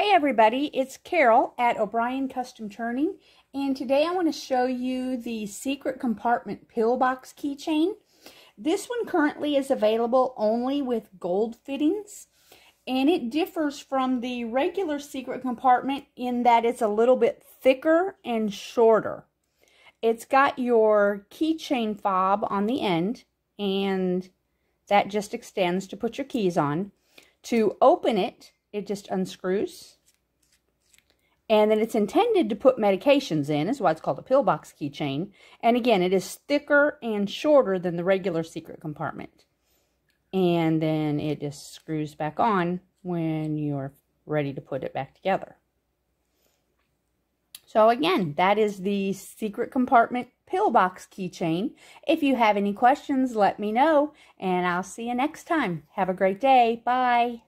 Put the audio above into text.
Hi everybody, it's Carol at O'Brien Custom Turning and today I want to show you the secret compartment pillbox keychain. This one currently is available only with gold fittings and it differs from the regular secret compartment in that it's a little bit thicker and shorter. It's got your keychain fob on the end and that just extends to put your keys on. To open it, it just unscrews. And then it's intended to put medications in, is why it's called a pillbox keychain. And again, it is thicker and shorter than the regular secret compartment. And then it just screws back on when you're ready to put it back together. So again, that is the secret compartment pillbox keychain. If you have any questions, let me know, and I'll see you next time. Have a great day. Bye.